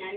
ഞാൻ